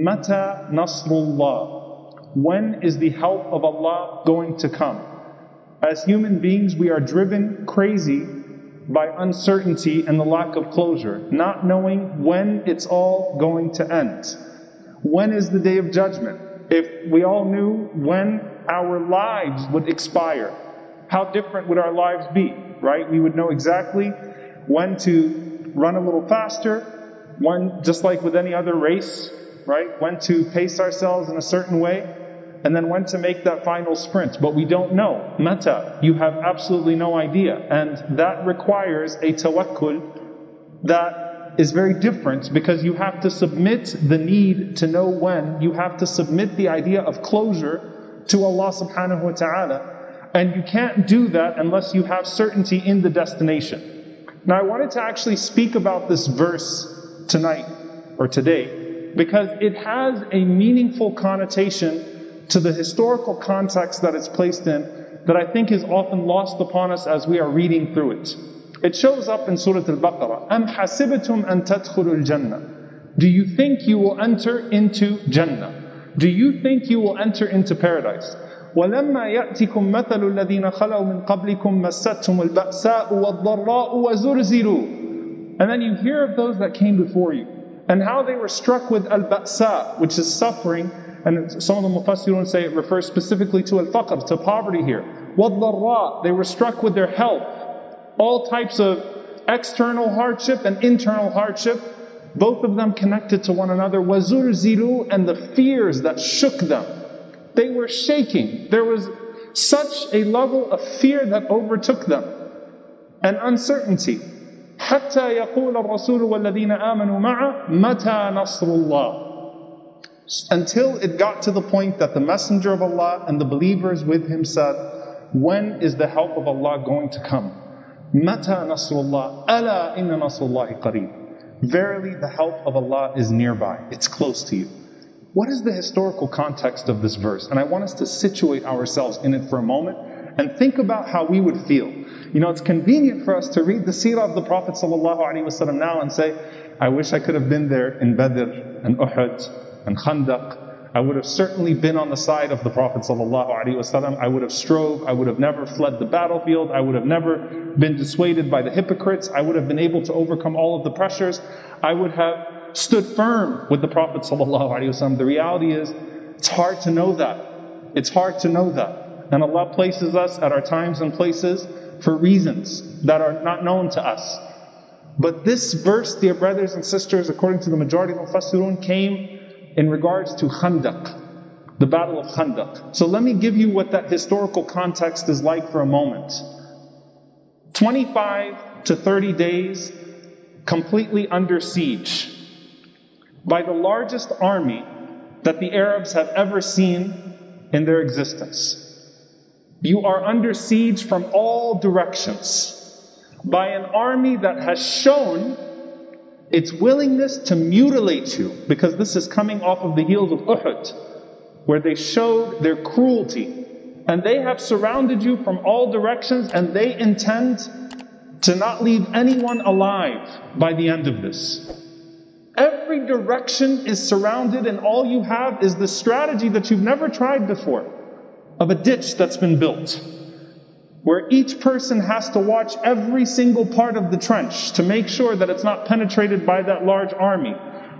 Mata Nasrullah. When is the help of Allah going to come? As human beings, we are driven crazy by uncertainty and the lack of closure, not knowing when it's all going to end. When is the day of judgment? If we all knew when our lives would expire, how different would our lives be, right? We would know exactly when to run a little faster, when, just like with any other race, right? When to pace ourselves in a certain way, and then when to make that final sprint. But we don't know. Mata, you have absolutely no idea. And that requires a tawakkul that is very different because you have to submit the need to know when. You have to submit the idea of closure to Allah subhanahu wa ta'ala. And you can't do that unless you have certainty in the destination. Now I wanted to actually speak about this verse tonight or today because it has a meaningful connotation to the historical context that it's placed in that I think is often lost upon us as we are reading through it. It shows up in Surah Al-Baqarah. أَمْ حَسِبْتُمْ أَن تَدْخُلُوا الْجَنَّةِ Do you think you will enter into Jannah? Do you think you will enter into paradise? ولما يأتكم مثل الذين خلوا من قبلكم مستهم البأساء والضراء وزلزلوا And then you hear of those that came before you and how they were struck with al ba'sa, which is suffering. And some of the Mufassirun say it refers specifically to al faqr, to poverty here. Wad they were struck with their health. All types of external hardship and internal hardship, both of them connected to one another. Wazur ziru, and the fears that shook them. They were shaking. There was such a level of fear that overtook them and uncertainty. حتى يقول الرسول والذين آمنوا معه متى نصر الله until it got to the point that the Messenger of Allah and the believers with him said, When is the help of Allah going to come? Mata nasrullah, ala inna nasrullahi qareeb. Verily, the help of Allah is nearby, it's close to you. What is the historical context of this verse? And I want us to situate ourselves in it for a moment and think about how we would feel. You know, it's convenient for us to read the seerah of the Prophet ﷺ now and say, I wish I could have been there in Badr and Uhud and Khandaq, I would have certainly been on the side of the Prophet ﷺ. I would have strove. I would have never fled the battlefield. I would have never been dissuaded by the hypocrites. I would have been able to overcome all of the pressures. I would have stood firm with the Prophet ﷺ. The reality is, it's hard to know that. It's hard to know that. And Allah places us at our times and places for reasons that are not known to us. But this verse, dear brothers and sisters, according to the majority of Mufassirun, came in regards to Khandaq, the Battle of Khandaq. So let me give you what that historical context is like for a moment. 25 to 30 days completely under siege by the largest army that the Arabs have ever seen in their existence. You are under siege from all directions by an army that has shown its willingness to mutilate you, because this is coming off of the heels of Uhud, where they showed their cruelty. And they have surrounded you from all directions, and they intend to not leave anyone alive by the end of this. Every direction is surrounded, and all you have is the strategy that you've never tried before of a ditch that's been built where each person has to watch every single part of the trench to make sure that it's not penetrated by that large army.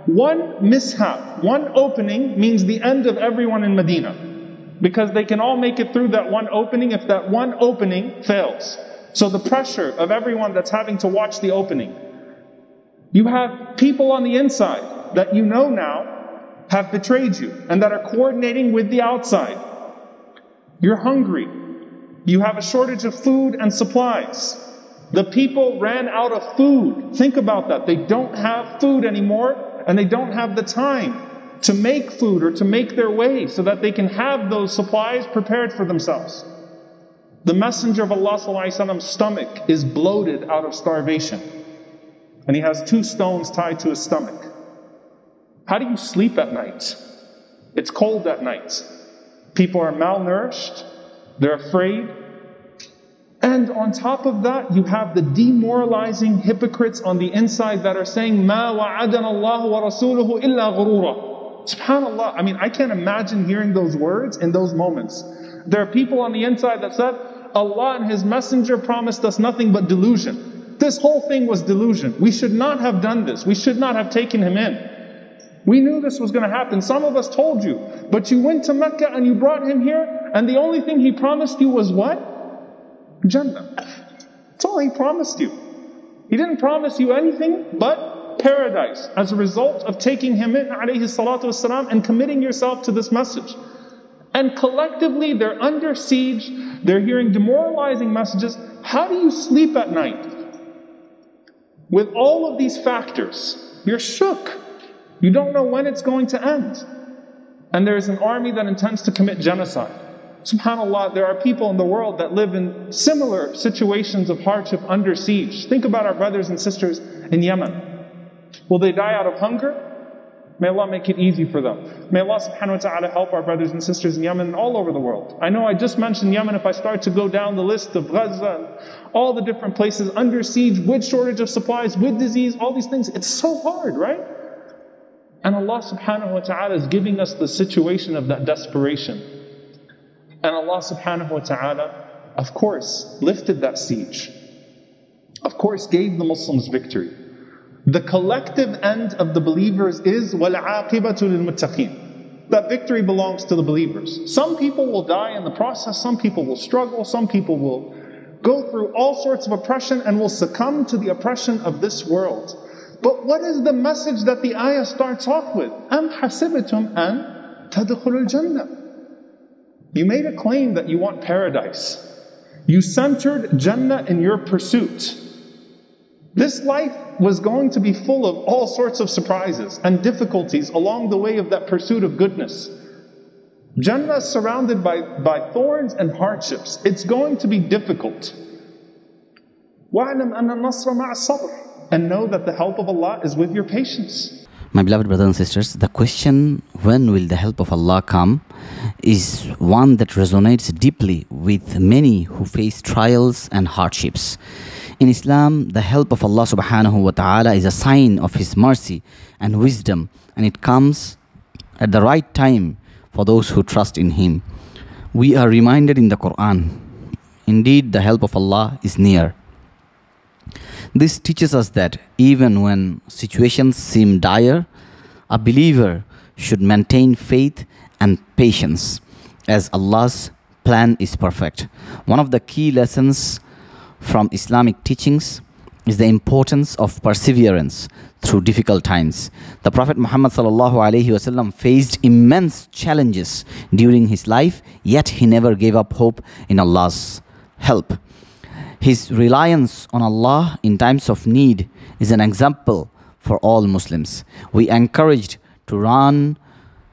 One mishap, one opening means the end of everyone in Medina. Because they can all make it through that one opening if that one opening fails. So the pressure of everyone that's having to watch the opening. You have people on the inside that you know now have betrayed you and that are coordinating with the outside. You're hungry. You have a shortage of food and supplies. The people ran out of food. Think about that. They don't have food anymore and they don't have the time to make food or to make their way so that they can have those supplies prepared for themselves. The Messenger of Allah's stomach is bloated out of starvation. And he has two stones tied to his stomach. How do you sleep at night? It's cold at night. People are malnourished, they're afraid. And on top of that, you have the demoralizing hypocrites on the inside that are saying, Ma wa'adana Allah wa rasuluhu illa ghurura. SubhanAllah. I mean, I can't imagine hearing those words in those moments. There are people on the inside that said, Allah and His Messenger promised us nothing but delusion. This whole thing was delusion. We should not have done this. We should not have taken him in. We knew this was going to happen. Some of us told you. But you went to Mecca and you brought him here, and the only thing he promised you was what? Jannah. That's all he promised you. He didn't promise you anything but paradise as a result of taking him in, alayhi salatu wasalam, and committing yourself to this message. And collectively, they're under siege, they're hearing demoralizing messages. How do you sleep at night? With all of these factors, you're shook. You don't know when it's going to end. And there is an army that intends to commit genocide. SubhanAllah, there are people in the world that live in similar situations of hardship under siege. Think about our brothers and sisters in Yemen. Will they die out of hunger? May Allah make it easy for them. May Allah subhanahu wa ta'ala help our brothers and sisters in Yemen and all over the world. I know I just mentioned Yemen. If I start to go down the list of Gaza, all the different places under siege, with shortage of supplies, with disease, all these things, it's so hard, right? And Allah subhanahu wa ta'ala is giving us the situation of that desperation. And Allah subhanahu wa ta'ala, of course, lifted that siege. Of course, gave the Muslims victory. The collective end of the believers is وَالْعَاقِبَةُ لِلْمُتَّقِينَ. That victory belongs to the believers. Some people will die in the process, some people will struggle, some people will go through all sorts of oppression and will succumb to the oppression of this world. But what is the message that the ayah starts off with? أَمْ حَسِبْتُمْ أَن تَدْخُلُوا الْجَنَّةِ You made a claim that you want paradise. You centered Jannah in your pursuit. This life was going to be full of all sorts of surprises and difficulties along the way of that pursuit of goodness. Jannah is surrounded by, by thorns and hardships. It's going to be difficult. and know that the help of Allah is with your patience. My beloved brothers and sisters, the question, when will the help of Allah come, is one that resonates deeply with many who face trials and hardships. In Islam, the help of Allah subhanahu wa ta'ala is a sign of His mercy and wisdom, and it comes at the right time for those who trust in Him. We are reminded in the Quran indeed, the help of Allah is near. This teaches us that even when situations seem dire, a believer should maintain faith and patience as Allah's plan is perfect. One of the key lessons from Islamic teachings is the importance of perseverance through difficult times. The Prophet Muhammad faced immense challenges during his life, yet he never gave up hope in Allah's help. His reliance on Allah in times of need is an example for all Muslims. We encouraged to run,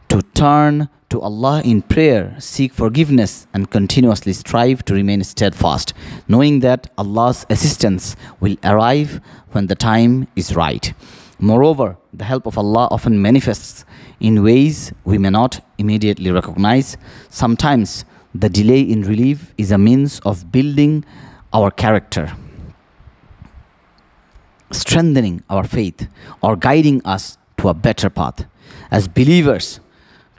to turn, to Allah in prayer, seek forgiveness, and continuously strive to remain steadfast, knowing that Allah's assistance will arrive when the time is right. Moreover, the help of Allah often manifests in ways we may not immediately recognize. Sometimes the delay in relief is a means of building our character, strengthening our faith, or guiding us to a better path. As believers,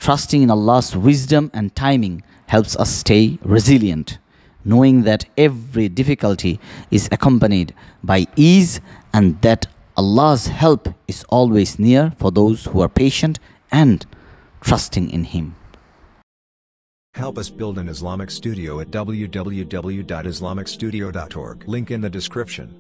Trusting in Allah's wisdom and timing helps us stay resilient, knowing that every difficulty is accompanied by ease and that Allah's help is always near for those who are patient and trusting in Him. Help us build an Islamic studio at www.islamicstudio.org. Link in the description.